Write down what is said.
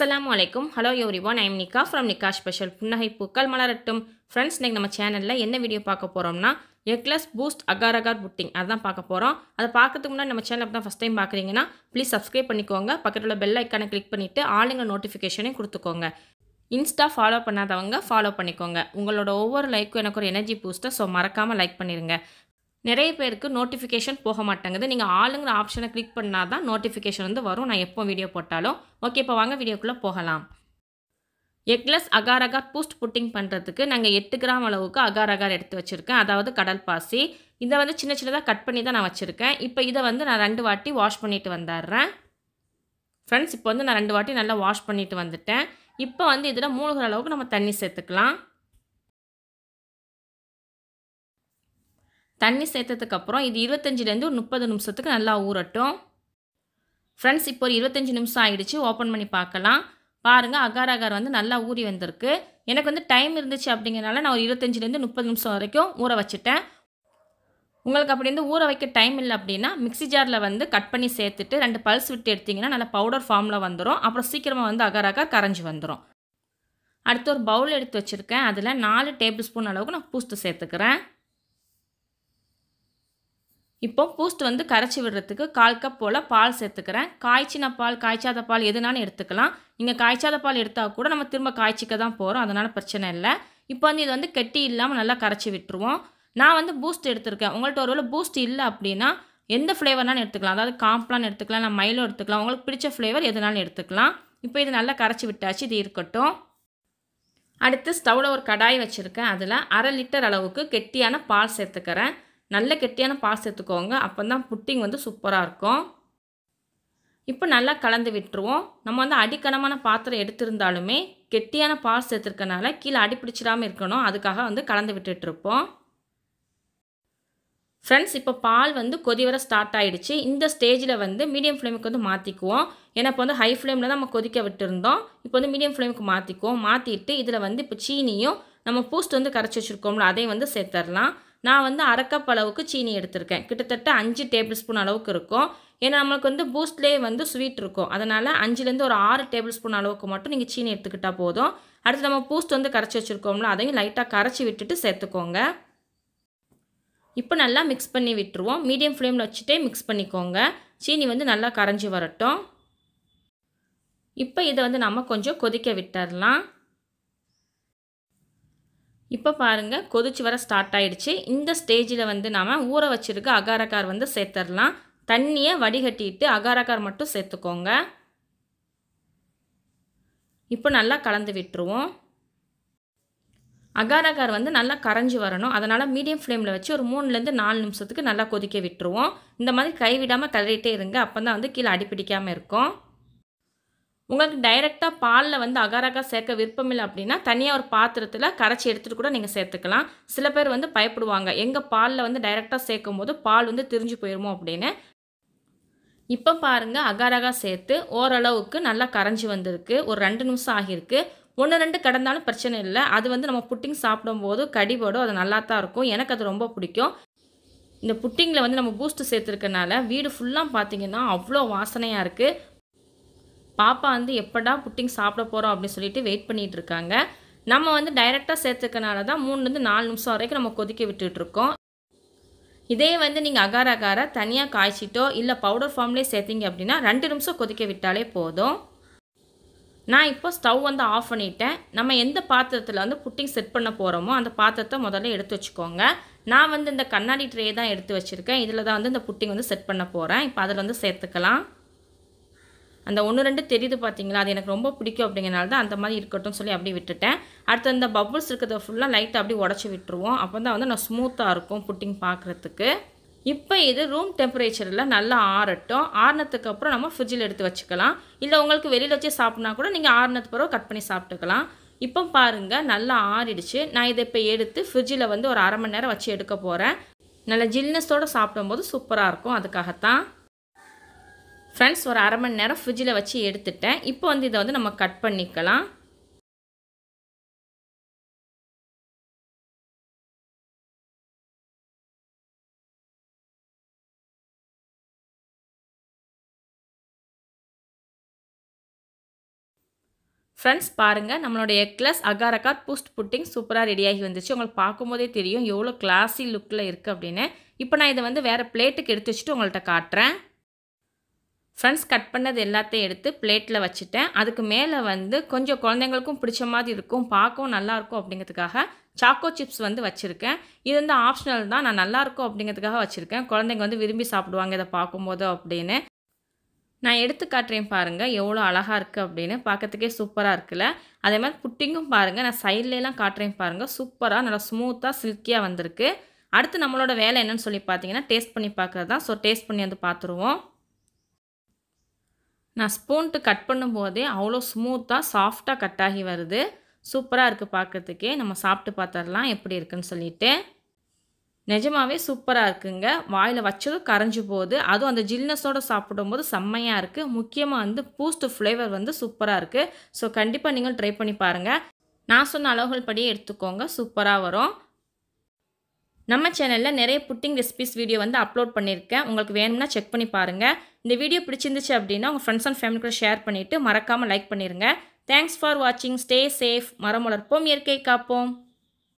அஸ்லாம் வலைக்கும் hello everyone I'm Nikka from Nikka special புன்னகை பூக்கள் மலரட்டும் ஃப்ரெண்ட்ஸ் இன்னைக்கு நம்ம சேனலில் என்ன வீடியோ பார்க்க போகிறோம்னா eggless boost agar agar pudding அதான் பார்க்க போகிறோம் அதை பார்க்கறதுக்கு முன்னாடி நம்ம சேனல் தான் ஃபஸ்ட் டைம் பார்க்குறீங்கன்னா ப்ளீஸ் சப்ஸ்கிரைப் பண்ணிக்கோங்க. பக்கத்தில் உள்ள பெல் ஐக்கானை கிளிக் பண்ணிவிட்டு ஆளுங்க நோட்டிஃபிகேஷனையும் கொடுத்துக்கோங்க. இன்ஸ்டா ஃபாலோ பண்ணாதவங்க ஃபாலோ பண்ணிக்கோங்க. உங்களோட ஒவ்வொரு லைக்கும் எனக்கு ஒரு எனர்ஜி பூஸ்ட்டை ஸோ மறக்காமல் லைக் பண்ணிடுங்க நிறைய பேருக்கு நோட்டிஃபிகேஷன் போக மாட்டேங்குது. நீங்கள் ஆளுங்கிற ஆப்ஷனை கிளிக் பண்ணால் தான் நோட்டிஃபிகேஷன் வந்து வரும். நான் எப்போ வீடியோ போட்டாலும். ஓகே இப்போ வாங்க வீடியோக்குள்ளே போகலாம். Eggless agar agar Boost pudding பண்ணுறதுக்கு நாங்கள் எட்டு கிராம் அளவுக்கு அகார் அகார் எடுத்து வச்சுருக்கேன். அதாவது கடல் பாசி. இதை வந்து சின்ன சின்னதாக கட் பண்ணி தான் நான் வச்சுருக்கேன். இப்போ இதை வந்து நான் ரெண்டு வாட்டி வாஷ் பண்ணிட்டு வந்துடுறேன். ஃப்ரெண்ட்ஸ் இப்போ வந்து நான் ரெண்டு வாட்டி நல்லா வாஷ் பண்ணிட்டு வந்துட்டேன். இப்போ வந்து இதில் மூழ்கிற அளவுக்கு நம்ம தண்ணி சேர்த்துக்கலாம். தண்ணி சேர்த்ததுக்கப்புறம் இது இருபத்தஞ்சிலேருந்து ஒரு முப்பது நிமிஷத்துக்கு நல்லா ஊறட்டும். ஃப்ரெண்ட்ஸ் இப்போ ஒரு இருபத்தஞ்சி நிமிஷம் ஆகிடுச்சு ஓப்பன் பண்ணி பார்க்கலாம். பாருங்கள் அகார் அகார் வந்து நல்லா ஊறி வந்திருக்கு. எனக்கு வந்து டைம் இருந்துச்சு அப்படிங்கிறனால நான் ஒரு இருபத்தஞ்சிலேருந்து முப்பது நிமிஷம் வரைக்கும் ஊற வச்சுட்டேன். உங்களுக்கு அப்படி வந்து ஊற வைக்க டைம் இல்லை அப்படின்னா மிக்ஸி ஜாரில் வந்து கட் பண்ணி சேர்த்துட்டு ரெண்டு பல்ஸ் விட்டு எடுத்திங்கன்னா நல்லா பவுடர் ஃபார்மில் வந்துடும் அப்புறம் சீக்கிரமாக வந்து அகார் அகார் கரைஞ்சி வந்துடும் அடுத்து ஒரு பவுல் எடுத்து வச்சுருக்கேன். அதில் நாலு டேபிள் ஸ்பூன் அளவுக்கு நான் பூஸ்ட்டு சேர்த்துக்கிறேன். இப்போ பூஸ்ட் வந்து கரைச்சி விடுறதுக்கு கால் கப் போல் பால் சேர்த்துக்கிறேன். காய்ச்சின பால் காய்ச்சாத பால் எதுனாலும் எடுத்துக்கலாம். நீங்கள் காய்ச்சாத பால் எடுத்தால் கூட நம்ம திரும்ப காய்ச்சிக்க தான் போகிறோம் அதனால் பிரச்சனை இல்லை. இப்போ வந்து இது வந்து கெட்டி இல்லாமல் நல்லா கரைச்சி விட்டுருவோம். நான் வந்து பூஸ்ட் எடுத்திருக்கேன். உங்கள்கிட்ட ஒருவேளை பூஸ்ட் இல்லை அப்படின்னா எந்த ஃப்ளேவர்னாலும் எடுத்துக்கலாம். அதாவது காம்ப்ளான் எடுத்துக்கலாம் நான் மயிலும் எடுத்துக்கலாம். உங்களுக்கு பிடிச்ச ஃப்ளேவர் எதுனாலும் எடுத்துக்கலாம். இப்போ இது நல்லா கரைச்சி விட்டாச்சு. இது இருக்கட்டும். அடுத்து ஸ்டவ்வில் ஒரு கடாய் வச்சுருக்கேன். அதில் அரை லிட்டர் அளவுக்கு கெட்டியான பால் சேர்த்துக்கிறேன். நல்ல கெட்டியான பால் சேர்த்துக்கோங்க அப்போ தான் புட்டிங் வந்து சூப்பராக இருக்கும். இப்போ நல்லா கலந்து விட்டுருவோம். நம்ம வந்து அடிக்கனமான பாத்திரம் எடுத்திருந்தாலுமே கெட்டியான பால் சேர்த்துருக்கனால கீழே அடிப்பிடிச்சிடாமல் இருக்கணும். அதுக்காக வந்து கலந்து விட்டுட்ருப்போம். ஃப்ரெண்ட்ஸ் இப்போ பால் வந்து கொதி வர ஸ்டார்ட் ஆகிடுச்சு இந்த ஸ்டேஜில் வந்து மீடியம் ஃப்ளேமுக்கு வந்து மாற்றிக்குவோம் ஏன்னா இப்போ வந்து ஹை ஃப்ளேமில் தான் நம்ம கொதிக்க விட்டுருந்தோம். இப்போ வந்து மீடியம் ஃப்ளேமுக்கு மாற்றிக்குவோம் மாற்றிட்டு இதில் வந்து இப்போ சீனியும் நம்ம பூஸ்ட் வந்து கரைச்சி வச்சுருக்கோம்ல அதையும் வந்து சேர்த்துடலாம் நான் வந்து அரைக்கப் அளவுக்கு சீனி எடுத்திருக்கேன். கிட்டத்தட்ட அஞ்சு டேபிள் ஸ்பூன் அளவுக்கு இருக்கும். ஏன்னா நம்மளுக்கு வந்து பூஸ்ட்லேயே வந்து ஸ்வீட் இருக்கும். அதனால் அஞ்சுலேருந்து ஒரு ஆறு டேபிள் ஸ்பூன் அளவுக்கு மட்டும் நீங்கள் சீனி எடுத்துக்கிட்டால் போதும். அடுத்து நம்ம பூஸ்ட் வந்து கரைச்சி வச்சுருக்கோம்ல அதையும் லைட்டாக கரைச்சி விட்டுட்டு சேர்த்துக்கோங்க. இப்போ நல்லா மிக்ஸ் பண்ணி விட்டுருவோம். மீடியம் ஃப்ளேமில் வச்சுட்டே மிக்ஸ் பண்ணிக்கோங்க. சீனி வந்து நல்லா கரைஞ்சி வரட்டும். இப்போ இதை வந்து நம்ம கொஞ்சம் கொதிக்க விட்டுடலாம் இப்போ பாருங்கள் கொதிச்சு வர ஸ்டார்ட் ஆகிடுச்சு இந்த ஸ்டேஜில் வந்து நாம் ஊற வச்சுருக்க அகாரக்கார் வந்து சேர்த்துடலாம் தண்ணியை வடிகட்டிட்டு அகாரக்கார் மட்டும் சேர்த்துக்கோங்க. இப்போ நல்லா கலந்து விட்டுருவோம். அகாரகார் வந்து நல்லா கரைஞ்சி வரணும். அதனால் மீடியம் ஃப்ளேமில் வச்சு ஒரு மூணுலேருந்து நாலு நிமிஷத்துக்கு நல்லா கொதிக்க விட்டுருவோம். இந்த மாதிரி கைவிடாமல் கிளறிட்டே இருங்க. அப்போ தான் வந்து கீழே அடிப்பிடிக்காமல் இருக்கும். உங்களுக்கு டைரெக்டாக பாலில் வந்து அகாரகா சேர்க்க விருப்பம் இல்லை அப்படின்னா தனியாக ஒரு பாத்திரத்தில் கரைச்சி எடுத்துகிட்டு கூட நீங்கள் சேர்த்துக்கலாம். சில பேர் வந்து பயப்படுவாங்க. எங்கள் பாலில் வந்து டைரெக்டாக சேர்க்கும் போது பால் வந்து திரிஞ்சு போயிருமோ அப்படின்னு. இப்போ பாருங்கள் அகாரகா சேர்த்து ஓரளவுக்கு நல்லா கரைஞ்சி வந்திருக்கு. ஒரு ரெண்டு நிமிஷம் ஆகியிருக்கு. ஒன்று ரெண்டு கடந்தாலும் பிரச்சனை இல்லை. அது வந்து நம்ம புட்டிங் சாப்பிடும்போது கடிபடும் அது நல்லா தான் இருக்கும். எனக்கு அது ரொம்ப பிடிக்கும். இந்த புட்டிங்கில் வந்து நம்ம பூஸ்ட்டு சேர்த்துருக்கனால வீடு ஃபுல்லாக பார்த்தீங்கன்னா அவ்வளோ வாசனையாக இருக்குது பாப்பா வந்து எப்படா புட்டிங் சாப்பிட போகிறோம் அப்படின்னு சொல்லிட்டு வெயிட் பண்ணிகிட்டு இருக்காங்க. நம்ம வந்து டைரெக்டாக சேர்த்துக்கனால தான் மூணுலேருந்து நாலு நிமிஷம் வரைக்கும் நம்ம கொதிக்க விட்டுட்ருக்கோம் இதே வந்து நீங்கள் அகார அகார தனியாக காய்ச்சிட்டோ இல்லை பவுடர் ஃபார்ம்லேயே சேர்த்திங்க அப்படின்னா ரெண்டு நிமிஷம் கொதிக்க விட்டாலே போதும். நான் இப்போ ஸ்டவ் வந்து ஆஃப் பண்ணிட்டேன். நம்ம எந்த பாத்திரத்தில் வந்து புட்டிங் செட் பண்ண போகிறோமோ அந்த பாத்திரத்தை முதல்ல எடுத்து வச்சுக்கோங்க. நான் வந்து இந்த கண்ணாடி ட்ரே தான் எடுத்து வச்சுருக்கேன். இதில் தான் வந்து இந்த புட்டிங் வந்து செட் பண்ண போகிறேன் இப்போ அதில் வந்து சேர்த்துக்கலாம். அந்த ஒன்று ரெண்டு தெரியுது பார்த்தீங்களா அது எனக்கு ரொம்ப பிடிக்கும் அப்படிங்கிறனால தான் அந்த மாதிரி இருக்கட்டும் சொல்லி அப்படி விட்டுட்டேன். அடுத்து அந்த பபுள்ஸ் இருக்கிறத ஃபுல்லாக லைட்டாக அப்படி உடச்சி விட்டுருவோம். அப்போ தான் வந்து நான் ஸ்மூத்தாக இருக்கும் புட்டிங் பார்க்குறதுக்கு இப்போ இது ரூம் டெம்பரேச்சரில் நல்லா ஆறட்டும். ஆறுனதுக்கு அப்புறம் நம்ம ஃப்ரிட்ஜில் எடுத்து வச்சுக்கலாம். இல்லை உங்களுக்கு வெளியில் வச்சு சாப்பிட்னா கூட நீங்கள் ஆறுனது பிறகு கட் பண்ணி சாப்பிட்டுக்கலாம். இப்போ பாருங்கள் நல்லா ஆறிடுச்சு. நான் இதை இப்போ எடுத்து ஃப்ரிட்ஜில் வந்து ஒரு அரை மணி நேரம் வச்சு எடுக்க போகிறேன் நல்லா ஜில்னஸோடு சாப்பிடும்போது சூப்பராக இருக்கும். அதுக்காகத்தான். ஃப்ரெண்ட்ஸ் ஒரு அரை மணி நேரம் ஃப்ரிட்ஜில் வச்சு எடுத்துட்டேன். இப்போ வந்து இதை வந்து நம்ம கட் பண்ணிக்கலாம். ஃப்ரெண்ட்ஸ் பாருங்கள் நம்மளோட எக்லஸ் அகாரக்கார் பூஸ்ட் புட்டிங் சூப்பராக ரெடியாகி வந்துச்சு. உங்களுக்கு பார்க்கும்போதே தெரியும் எவ்வளோ கிளாஸி லுக்கில் இருக்குது அப்படின்னு. இப்போ நான் இதை வந்து வேறு பிளேட்டுக்கு எடுத்து வச்சுட்டு உங்கள்கிட்ட காட்டுறேன். ஃப்ரெண்ட்ஸ் கட் பண்ணது எல்லாத்தையும் எடுத்து பிளேட்டில் வச்சுட்டேன். அதுக்கு மேலே வந்து கொஞ்சம் குழந்தைங்களுக்கும் பிடிச்ச மாதிரி இருக்கும். பார்க்கவும் நல்லாயிருக்கும் அப்படிங்கிறதுக்காக சாக்கோ சிப்ஸ் வந்து வச்சுருக்கேன். இது வந்து ஆப்ஷனல் தான். நான் நல்லாயிருக்கும் அப்படிங்கிறதுக்காக வச்சுருக்கேன். குழந்தைங்க வந்து விரும்பி சாப்பிடுவாங்க இதை பார்க்கும்போது அப்படின்னு. நான் எடுத்து காட்டுறேன் பாருங்கள் எவ்வளோ அழகாக இருக்குது அப்படின்னு. பார்க்கறதுக்கே சூப்பராக இருக்குல்ல. அதே மாதிரி புட்டிங்கும் பாருங்கள் நான் சைட்லலாம் காட்டுறேன் பாருங்கள் சூப்பராக நல்லா ஸ்மூத்தாக சில்கியாக வந்திருக்கு. அடுத்து நம்மளோட வேலை என்னன்னு சொல்லி பார்த்தீங்கன்னா டேஸ்ட் பண்ணி பார்க்குறது தான். ஸோ டேஸ்ட் பண்ணி வந்து பார்த்துருவோம். நான் ஸ்பூன்ட்டு கட் பண்ணும்போதே அவ்வளோ ஸ்மூத்தாக சாஃப்டாக கட் ஆகி வருது. சூப்பராக இருக்குது பார்க்குறதுக்கே நம்ம சாப்பிட்டு பார்த்துடலாம் எப்படி இருக்குன்னு சொல்லிட்டு. நிஜமாவே சூப்பராக இருக்குங்க. வாயில் வச்சதும் கரைஞ்சி போகுது. அதுவும் அந்த ஜில்னஸோடு சாப்பிடும்போது செம்மையாக இருக்குது முக்கியமாக வந்து பூஸ்ட் ஃப்ளேவர் வந்து சூப்பராக இருக்குது ஸோ கண்டிப்பாக நீங்கள் ட்ரை பண்ணி பாருங்கள் நான் சொன்ன அளவுகள் படியே எடுத்துக்கோங்க. சூப்பராக வரும். நம்ம சேனலில் நிறைய புட்டிங் ரெசிபிஸ் வீடியோ வந்து அப்லோட் பண்ணியிருக்கேன். உங்களுக்கு வேணும்னா செக் பண்ணி பாருங்கள் இந்த வீடியோ பிடிச்சிருந்துச்சு அப்படின்னா உங்கள் ஃப்ரெண்ட்ஸ் அண்ட் ஃபேமிலி கூட ஷேர் பண்ணிவிட்டு மறக்காமல் லைக் பண்ணிடுங்க தேங்க்ஸ் ஃபார் வாட்சிங் ஸ்டே சேஃப் மரம் வளர்ப்போம். இயற்கை காப்போம்.